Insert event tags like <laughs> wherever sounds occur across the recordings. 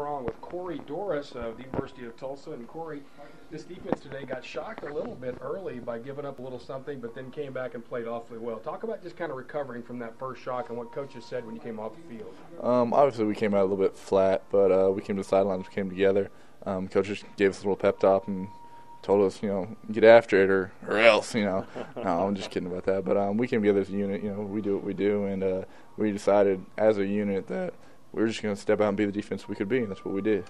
wrong with Cory Dorris of the University of Tulsa. And Cory, this defense today got shocked a little bit early by giving up a little something, but then came back and played awfully well. Talk about just kind of recovering from that first shock and what coaches said when you came off the field. Um, obviously, we came out a little bit flat, but uh, we came to the sidelines, we came together. Um, coaches gave us a little pep talk and told us, you know, get after it or, or else, you know. <laughs> no, I'm just kidding about that. But um, we came together as a unit. You know, we do what we do, and uh, we decided as a unit that – we were just going to step out and be the defense we could be, and that's what we did.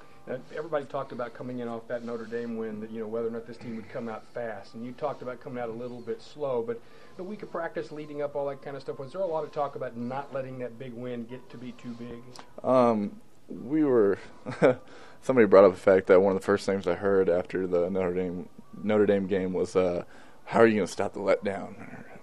everybody talked about coming in off that Notre Dame win, that you know whether or not this team would come out fast, and you talked about coming out a little bit slow, but a week of practice leading up, all that kind of stuff. Was there a lot of talk about not letting that big win get to be too big? Um, we were. <laughs> somebody brought up the fact that one of the first things I heard after the Notre Dame Notre Dame game was, uh, "How are you going to stop the letdown?"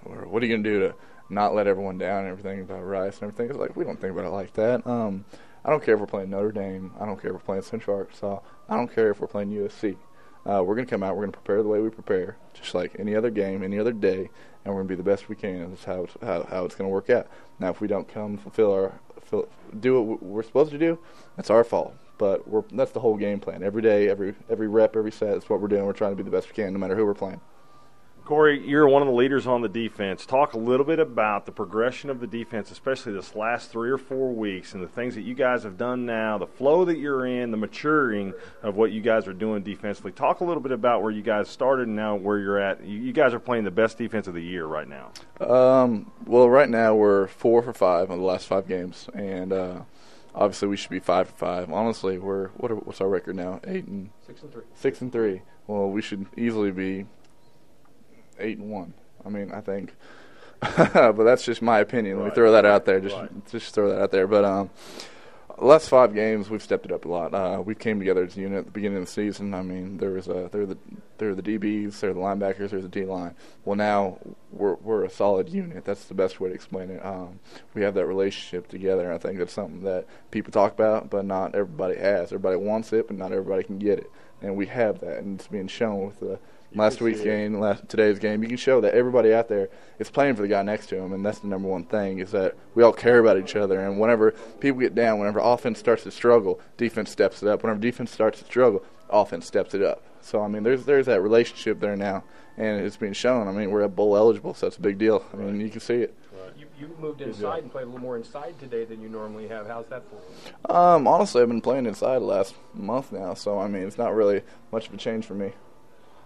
Or, or "What are you going to do to?" Not let everyone down and everything about Rice and everything. It's like we don't think about it like that. Um, I don't care if we're playing Notre Dame. I don't care if we're playing Central Arkansas. I don't care if we're playing USC. Uh, we're going to come out. We're going to prepare the way we prepare, just like any other game, any other day, and we're going to be the best we can. That's how it's, how, how it's going to work out. Now, if we don't come fulfill our fulfill, do what we're supposed to do, that's our fault. But that's the whole game plan. Every day, every every rep, every set. That's what we're doing. We're trying to be the best we can, no matter who we're playing. Cory, you're one of the leaders on the defense. Talk a little bit about the progression of the defense, especially this last three or four weeks, and the things that you guys have done now, the flow that you're in, the maturing of what you guys are doing defensively. Talk a little bit about where you guys started and now where you're at. You, guys are playing the best defense of the year right now. Um, well, right now we're four for five on the last five games, and uh, obviously we should be five for five. Honestly, we're what are, what's our record now? Eight and six and three. Six and three. Well, we should easily be eight and one. I mean, I think, <laughs> but that's just my opinion. Let me throw that out there. Just right. just throw that out there. But um, last five games, we've stepped it up a lot. Uh, we came together as a unit at the beginning of the season. I mean, there was a there were the there were the DBs, there were the linebackers, there's the D line. Well, now we're we're a solid unit. That's the best way to explain it. Um, we have that relationship together. I think that's something that people talk about, but not everybody has. Everybody wants it, but not everybody can get it. And we have that, and it's being shown with the last week's game, last today's game, you can show that everybody out there is playing for the guy next to him, and that's the number one thing is that we all care about each other. And whenever people get down, whenever offense starts to struggle, defense steps it up. Whenever defense starts to struggle, offense steps it up. So I mean, there's there's that relationship there now, and it's being shown. I mean, we're at bowl eligible, so that's a big deal. I mean, you can see it. You, you moved inside and played a little more inside today than you normally have. How's that for you? Um, honestly, I've been playing inside the last month now, so I mean, it's not really much of a change for me.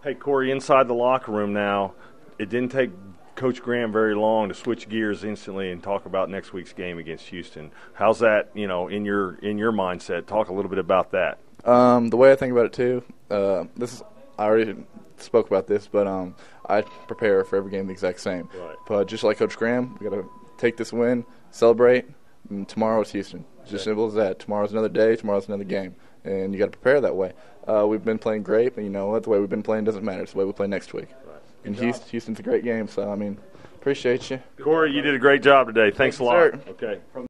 Hey, Cory, inside the locker room now, it didn't take Coach Graham very long to switch gears instantly and talk about next week's game against Houston. How's that, you know, in your in your mindset? Talk a little bit about that. Um, the way I think about it too, uh, this is I already spoke about this, but um, I prepare for every game the exact same. Right. But just like Coach Graham, we got to take this win, celebrate. And tomorrow is Houston. It's just simple as that. Tomorrow's another day. Tomorrow's another game and you got to prepare that way. Uh, we've been playing great, but you know what? The way we've been playing doesn't matter. It's the way we play next week. Right. And Houston, Houston's a great game, so I mean, appreciate you. Cory, you did a great job today. Thanks, Thanks a lot. Sir. Okay.